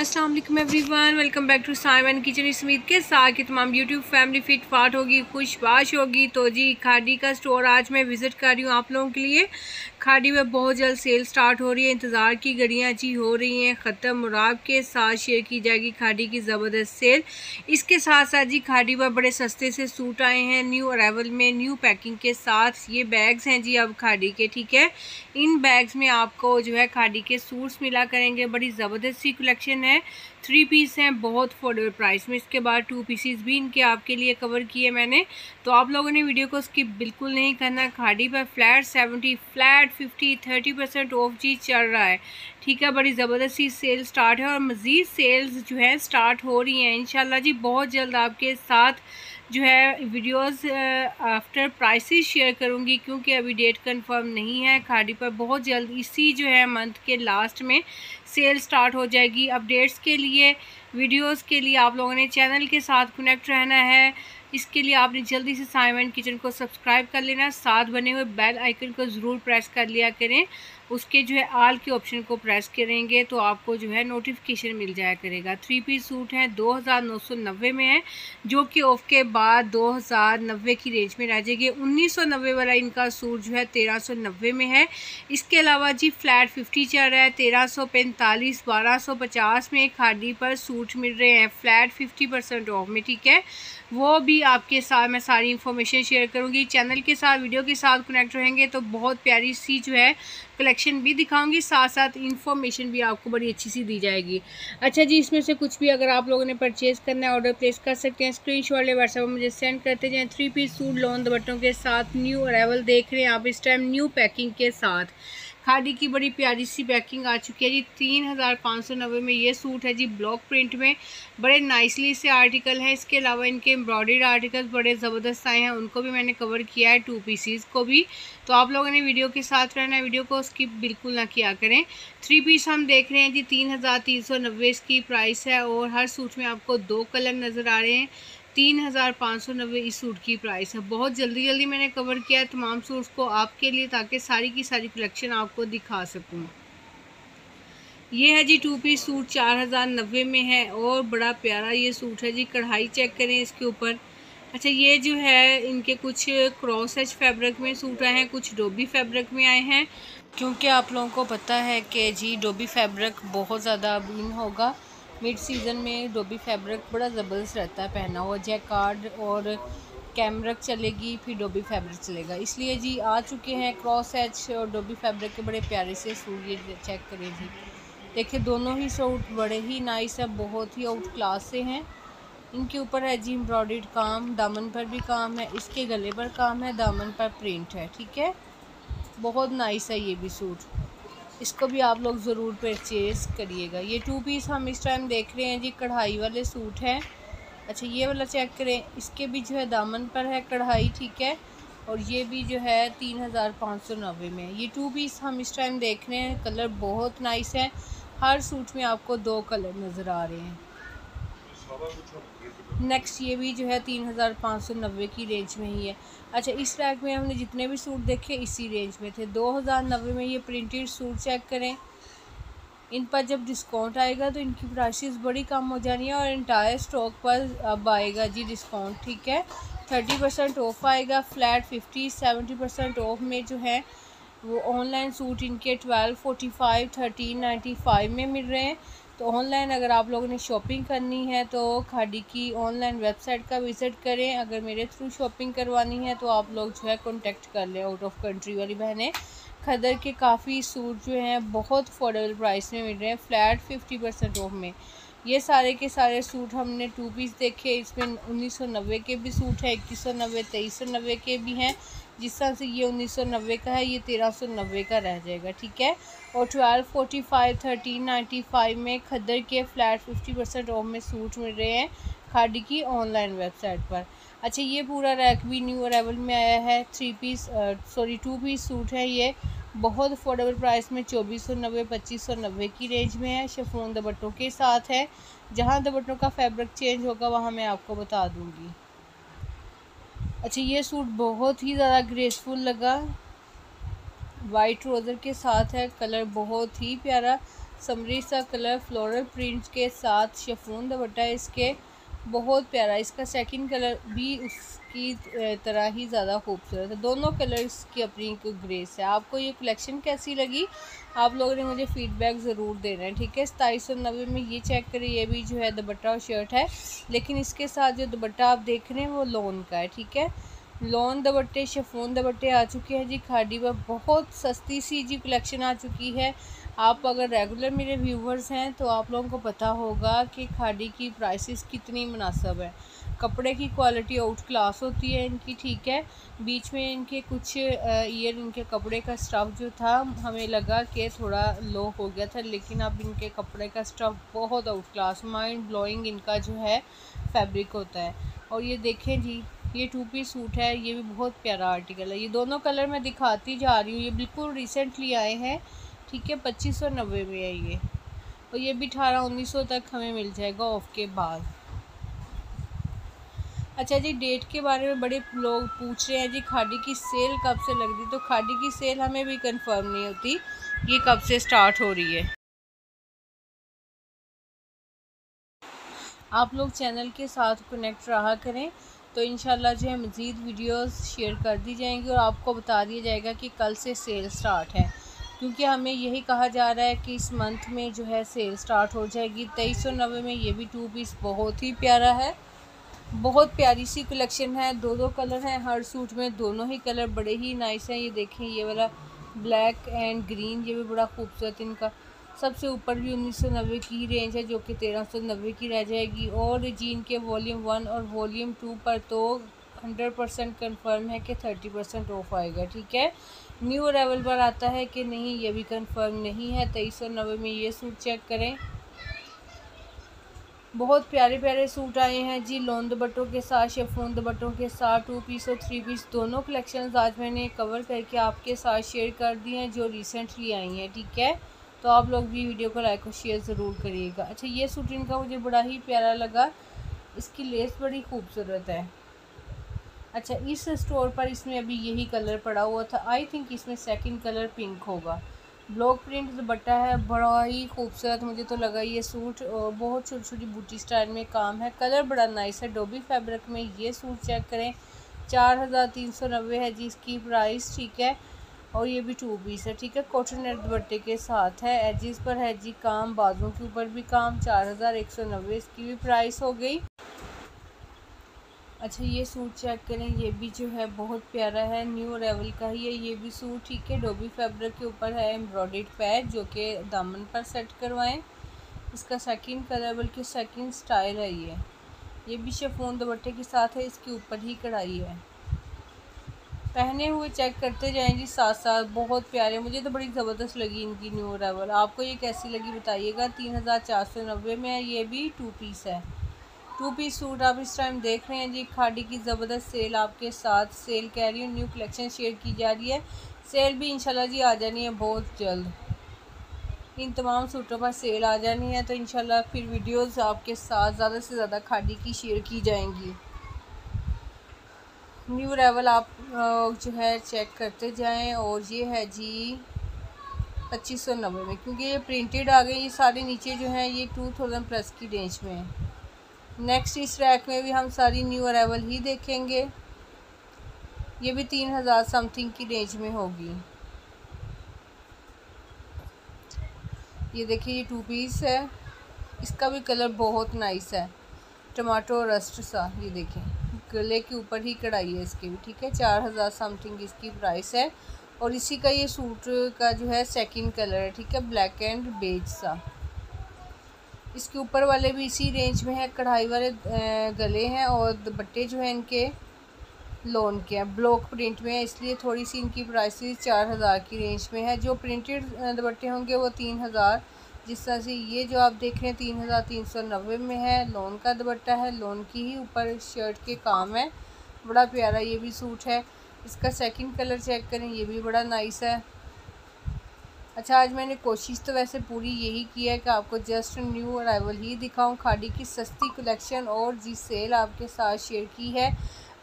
अस्सलाम everyone welcome back to Simon kitchen. इस उम्मीद के साथ कि तमाम यूट्यूब फैमिली फिट फाट होगी खुशबाश होगी। तो जी खाड़ी का स्टोर आज मैं विज़िट कर रही हूँ आप लोगों के लिए। खाड़ी में बहुत जल्द सेल स्टार्ट हो रही है। इंतज़ार की घड़ियाँ जी हो रही हैं। ख़त्म मुराब के साथ शेयर की जाएगी खाड़ी की ज़बरदस्त सेल। इसके साथ साथ जी खाड़ी पर बड़े सस्ते से सूट आए हैं। न्यू अरावल में न्यू पैकिंग के साथ ये बैग्स हैं जी अब खाड़ी के, ठीक है? इन बैग्स में आपको जो है खाड़ी के सूट्स मिला करेंगे। बड़ी ज़बरदस्त सी कलेक्शन है। थ्री पीस हैं, बहुत अफोर्डेबल प्राइस में। इसके बाद टू पीसीज भी इनके आपके लिए कवर किए मैंने। तो आप लोगों ने वीडियो को स्किप बिल्कुल नहीं करना। खाड़ी पर flat seventy flat fifty thirty percent off जी चल रहा है। ठीक है, बड़ी ज़बरदस्त सेल स्टार्ट है और मज़ीद सेल्स जो है स्टार्ट हो रही हैं। इन जी, बहुत जल्द आपके साथ जो है वीडियोस आफ्टर प्राइसेस शेयर करूँगी क्योंकि अभी डेट कंफर्म नहीं है। खाड़ी पर बहुत जल्द इसी जो है मंथ के लास्ट में सेल स्टार्ट हो जाएगी। अपडेट्स के लिए वीडियोस के लिए आप लोगों ने चैनल के साथ कनेक्ट रहना है। इसके लिए आपने जल्दी से साइमन किचन को सब्सक्राइब कर लेना, साथ बने हुए बेल आइकन को ज़रूर प्रेस कर लिया करें। उसके जो है आल के ऑप्शन को प्रेस करेंगे तो आपको जो है नोटिफिकेशन मिल जाया करेगा। थ्री पीस सूट है, दो हज़ार नौ सौ नब्बे में है, जो कि ऑफ़ के बाद दो हज़ार नब्बे की रेंज में रह जाएगी। उन्नीस सौ नब्बे वाला इनका सूट जो है तेरह सौ नब्बे में है। इसके अलावा जी फ्लैट फिफ्टी चल रहा है, तेरह सौ पैंतालीस, बारह सौ पचास में खादी पर सूट मिल रहे हैं। फ्लैट फिफ्टी परसेंट ऑफ़ में, ठीक है? वो भी आपके साथ मैं सारी इन्फॉर्मेशन शेयर करूँगी। चैनल के साथ वीडियो के साथ कनेक्ट रहेंगे तो बहुत प्यारी सी जो है कलेक्शन भी दिखाऊँगी साथ साथ इन्फॉर्मेशन भी आपको बड़ी अच्छी सी दी जाएगी। अच्छा जी, इसमें से कुछ भी अगर आप लोगों ने परचेज़ करना है ऑर्डर प्लेस कर सकते हैं। स्क्रीन शॉट ले व्हाट्सएप मुझे सेंड करते जाएँ थ्री पीस सूट लोन दुपट्टों के साथ न्यू अरावल देख रहे हैं आप इस टाइम न्यू पैकिंग के साथ। खादी की बड़ी प्यारी सी पैकिंग आ चुकी है जी। तीन हज़ार पाँच सौ नब्बे में ये सूट है जी ब्लॉक प्रिंट में। बड़े नाइसली से आर्टिकल हैं। इसके अलावा इनके एम्ब्रॉयड आर्टिकल बड़े ज़बरदस्त आए हैं। उनको भी मैंने कवर किया है टू पीसीज को भी। तो आप लोगों ने वीडियो के साथ रहना है। वीडियो को स्किप बिल्कुल ना किया करें। थ्री पीस हम देख रहे हैं जी। तीन हज़ार तीन सौ नब्बे इसकी प्राइस है और हर सूट में आपको दो कलर नज़र आ रहे हैं। तीन हज़ार पाँच सौ नब्बे इस सूट की प्राइस है। बहुत जल्दी जल्दी मैंने कवर किया है तमाम सूट्स को आपके लिए ताकि सारी की सारी कलेक्शन आपको दिखा सकूँ। ये है जी टू पीस सूट चार हज़ार नब्बे में है और बड़ा प्यारा ये सूट है जी। कढ़ाई चेक करें इसके ऊपर। अच्छा ये जो है, इनके कुछ क्रॉस एच फैब्रिक में सूट आए हैं, कुछ डोबी फैब्रिक में आए हैं। क्योंकि आप लोगों को पता है कि जी डोबी फैब्रिक बहुत ज़्यादा इन होगा। मिड सीज़न में डोबी फैब्रिक बड़ा ज़बरदस्त रहता है पहना हुआ जैकार्ड और कैमरक चलेगी, फिर डोबी फैब्रिक चलेगा। इसलिए जी, आ चुके हैं क्रॉस एच और डोबी फैब्रिक के बड़े प्यारे से सूट ये चेक करें जी। देखिए, दोनों ही सूट बड़े ही नाइस है, बहुत ही आउट क्लास से हैं। इनके ऊपर है जी एम्ब्रॉयड काम, दामन पर भी काम है, इसके गले पर काम है, दामन पर प्रिंट है, ठीक है? बहुत नाइस है ये भी सूट। इसको भी आप लोग ज़रूर परचेज़ करिएगा। ये टू पीस हम इस टाइम देख रहे हैं जी, कढ़ाई वाले सूट हैं। अच्छा ये वाला चेक करें। इसके भी जो है दामन पर है कढ़ाई, ठीक है? और ये भी जो है तीन हज़ार पाँच सौ नब्बे में। ये टू पीस हम इस टाइम देख रहे हैं। कलर बहुत नाइस है। हर सूट में आपको दो कलर नज़र आ रहे हैं। नेक्स्ट ये भी जो है तीन हज़ार पाँच सौ नब्बे की रेंज में ही है। अच्छा इस रैक में हमने जितने भी सूट देखे, इसी रेंज में थे। दो हज़ार नब्बे में ये प्रिंटेड सूट चेक करें। इन पर जब डिस्काउंट आएगा तो इनकी प्राइसेस बड़ी कम हो जानी है और इंटायर स्टॉक पर अब आएगा जी डिस्काउंट ठीक है? थर्टी परसेंट ऑफ़ आएगा flat fifty seventy percent off में जो है, वो ऑनलाइन सूट इनके twelve forty five thirteen ninety five में मिल रहे हैं। तो ऑनलाइन अगर आप लोगों ने शॉपिंग करनी है तो खाड़ी की ऑनलाइन वेबसाइट का विज़िट करें। अगर मेरे थ्रू शॉपिंग करवानी है तो आप लोग जो है कॉन्टेक्ट कर लें आउट ऑफ़ कंट्री वाली बहनें। खदर के काफ़ी सूट जो हैं, बहुत अफोर्डेबल प्राइस में मिल रहे हैं फ्लैट फिफ्टी परसेंट ऑफ़ में। ये सारे के सारे सूट हमने टू पीस देखे, इसमें उन्नीस सौ नब्बे के भी सूट हैं, इक्कीस सौ नब्बे, तेईस सौ नब्बे के भी हैं। जिस तरह से ये उन्नीस सौ नब्बे का है, ये तेरह सौ नब्बे का रह जाएगा, ठीक है? और twelve, forty five, thirteen ninety five में खद्दर के फ्लैट फिफ्टी परसेंट ऑफ़ में सूट मिल रहे हैं खाड़ी की ऑनलाइन वेबसाइट पर। अच्छा ये पूरा रैक भी न्यू अरेवल में आया है three piece sorry two piece suit है ये। बहुत अफोर्डेबल प्राइस में चौबीस सौ नब्बे, पच्चीस सौ नब्बे की रेंज में है शेफोन दुपट्टों के साथ है। जहाँ दुपट्टों का फैब्रिक चेंज होगा, वहाँ मैं आपको बता दूँगी। अच्छा ये सूट बहुत ही ज़्यादा ग्रेसफुल लगा। वाइट ट्रोजर के साथ है कलर बहुत ही प्यारा। समरी सा कलर फ्लोरल प्रिंट के साथ शफून दुपट्टा इसके बहुत प्यारा। इसका सेकंड कलर भी उसकी तरह ही ज़्यादा खूबसूरत है। दोनों कलर्स की अपनी एक ग्रेस है। आपको ये कलेक्शन कैसी लगी? आप लोगों ने मुझे फीडबैक ज़रूर देना है, ठीक है? सताईस सौ नब्बे में ये चेक करें ये भी जो है दुपट्टा और शर्ट है। लेकिन इसके साथ जो दुपट्टा आप देख रहे हैं, वो लोन का है, ठीक है? लोन दुपट्टे, शेफोन दुपट्टे आ चुके हैं जी। खाड़ी पर बहुत सस्ती सी जी कलेक्शन आ चुकी है। आप अगर रेगुलर मेरे व्यूवर्स हैं तो आप लोगों को पता होगा कि खाड़ी की प्राइसेस कितनी मुनासब है। कपड़े की क्वालिटी आउट क्लास होती है इनकी, ठीक है? बीच में इनके कुछ ईयर इनके कपड़े का स्टफ़ जो था, हमें लगा कि थोड़ा लो हो गया था, लेकिन अब इनके कपड़े का स्टफ़ बहुत आउट क्लास माइंड ब्लोइंग इनका जो है फैब्रिक होता है। और ये देखें जी, ये टू पीस सूट है, ये भी बहुत प्यारा आर्टिकल है। ये दोनों कलर मैं दिखाती जा रही हूँ, ये बिल्कुल रिसेंटली आए हैं। ठीक है, पच्चीस सौ नब्बे में है ये। और ये भी अठारह उन्नीस सौ तक हमें मिल जाएगा ऑफ़ के बाद। अच्छा जी डेट के बारे में बड़े लोग पूछ रहे हैं जी खाड़ी की सेल कब से लग रही? तो खाड़ी की सेल हमें भी कंफर्म नहीं होती, ये कब से स्टार्ट हो रही है। आप लोग चैनल के साथ कनेक्ट रहा करें तो इन जो है, मज़ीद वीडियोस शेयर कर दी जाएँगी और आपको बता दिया जाएगा कि कल से सेल स्टार्ट है। क्योंकि हमें यही कहा जा रहा है कि इस मंथ में जो है सेल स्टार्ट हो जाएगी। तेईस सौ नब्बे में ये भी टू पीस बहुत ही प्यारा है। बहुत प्यारी सी कलेक्शन है। दो दो कलर हैं हर सूट में। दोनों ही कलर बड़े ही नाइस हैं। ये देखें, ये वाला ब्लैक एंड ग्रीन ये भी बड़ा खूबसूरत इनका। सबसे ऊपर भी उन्नीस सौ नब्बे की रेंज है, जो कि तेरह सौ नब्बे की रह जाएगी। और जीन के वॉल्यूम वन और वॉल्यूम टू पर तो हंड्रेड परसेंट कन्फर्म है कि थर्टी परसेंट ऑफ़ आएगा, ठीक है? न्यू अरावल पर आता है कि नहीं, ये भी कंफर्म नहीं है। तेईस सौ नब्बे में ये सूट चेक करें। बहुत प्यारे प्यारे सूट आए हैं जी। लोन दुबट्टों के साथ शेफोन दुबट्टों के साथ टू पीस और थ्री पीस दोनों कलेक्शन आज मैंने कवर करके आपके साथ शेयर कर दिए हैं, जो रिसेंटली आई हैं, ठीक है? तो आप लोग भी वीडियो को लाइक और शेयर ज़रूर करिएगा। अच्छा ये सूट इनका मुझे बड़ा ही प्यारा लगा। इसकी लेस बड़ी खूबसूरत है। अच्छा इस स्टोर पर इसमें अभी यही कलर पड़ा हुआ था। आई थिंक इसमें सेकंड कलर पिंक होगा। ब्लॉक प्रिंट दुपट्टा है, बड़ा ही खूबसूरत मुझे तो लगा ये सूट। और बहुत छोटी छोटी बूटी स्टाइल में काम है। कलर बड़ा नाइस है। डोबी फैब्रिक में ये सूट चेक करें, चार हज़ार तीन सौ नब्बे है जी, इसकी प्राइस ठीक है? और ये भी टू पीस है, ठीक है? कॉटन नेट दुपट्टे के साथ है। एजिस पर है जी, काम, बाजू के ऊपर भी काम, चार हज़ार एक सौ नब्बे, इसकी भी प्राइस हो गई। अच्छा ये सूट चेक करें, ये भी जो है बहुत प्यारा है न्यू अरेवल का ही है, ये भी सूट, ठीक है डोबी फैब्रिक के ऊपर है एम्ब्रॉयड पैच जो कि दामन पर सेट करवाएँ। इसका सेकंड कलर बल्कि सेकंड स्टाइल है ये। ये भी शेफोन दुपट्टे के साथ है, इसके ऊपर ही कढ़ाई है। पहने हुए चेक करते जाएँ जी साथ साथ बहुत प्यारे, मुझे तो बड़ी ज़बरदस्त लगी इनकी न्यू अरेवल आपको ये कैसी लगी बताइएगा, तीन हज़ार चार सौ नब्बे में है, ये भी टू पीस है। टू पीस सूट आप इस टाइम देख रहे हैं जी, खाड़ी की ज़बरदस्त सेल आपके साथ सेल कह रही हूँ न्यू कलेक्शन शेयर की जा रही है। सेल भी इंशाल्लाह जी आ जानी है बहुत जल्द। इन तमाम सूटों पर सेल आ जानी है तो इंशाल्लाह फिर वीडियोस आपके साथ ज़्यादा से ज़्यादा खाड़ी की शेयर की जाएँगी। न्यू रेवल आप जो है चेक करते जाएँ और ये है जी पच्चीस सौ नब्बे में, क्योंकि ये प्रिंटेड आ गए ये सारे नीचे जो हैं, ये टू थाउज़ेंड प्लस की रेंज में है। नेक्स्ट इस रैक में भी हम सारी न्यू अरावल ही देखेंगे। ये भी तीन हज़ार समथिंग की रेंज में होगी। ये देखिए, ये टू पीस है। इसका भी कलर बहुत नाइस है। टमाटो रस्ट सा, ये देखें गले के ऊपर ही कढ़ाई है इसकी भी, ठीक है? चार हज़ार समथिंग इसकी प्राइस है। और इसी का ये सूट का जो है सेकंड कलर है, ठीक है? ब्लैक एंड बेज सा। इसके ऊपर वाले भी इसी रेंज में है, कढ़ाई वाले गले हैं और दुपट्टे जो हैं इनके लोन के हैं। ब्लॉक प्रिंट में है, इसलिए थोड़ी सी इनकी प्राइस चार हज़ार की रेंज में है। जो प्रिंटेड दुपट्टे होंगे वो तीन हज़ार। जिस तरह से ये जो आप देख रहे हैं, तीन हज़ार तीन सौ नब्बे में है। लोन का दुपट्टा है लोन की ही ऊपर शर्ट के काम है। बड़ा प्यारा ये भी सूट है। इसका सेकंड कलर चेक करें, ये भी बड़ा नाइस है। अच्छा आज मैंने कोशिश तो वैसे पूरी यही की है कि आपको जस्ट न्यू अराइवल ही दिखाऊँ। खाड़ी की सस्ती कलेक्शन और जी सेल आपके साथ शेयर की है।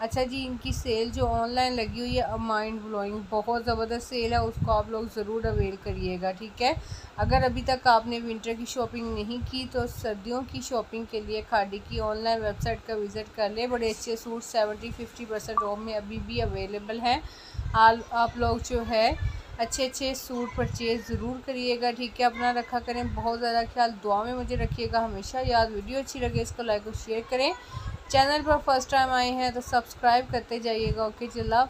अच्छा जी, इनकी सेल जो ऑनलाइन लगी हुई है, अब माइंड ब्लोइंग बहुत ज़बरदस्त सेल है, उसको आप लोग ज़रूर अवेल करिएगा, ठीक है? अगर अभी तक आपने विंटर की शॉपिंग नहीं की तो सर्दियों की शॉपिंग के लिए खाड़ी की ऑनलाइन वेबसाइट का विज़िट कर ले। बड़े अच्छे suit seventy fifty percent off में अभी भी अवेलेबल हैं। आप लोग जो है अच्छे अच्छे सूट परचेज़ ज़रूर करिएगा, ठीक है? अपना रखा करें, बहुत ज़्यादा ख्याल दुआ में मुझे रखिएगा, हमेशा याद वीडियो अच्छी लगे इसको लाइक और शेयर करें। चैनल पर फ़र्स्ट टाइम आए हैं तो सब्सक्राइब करते जाइएगा, ओके? जिला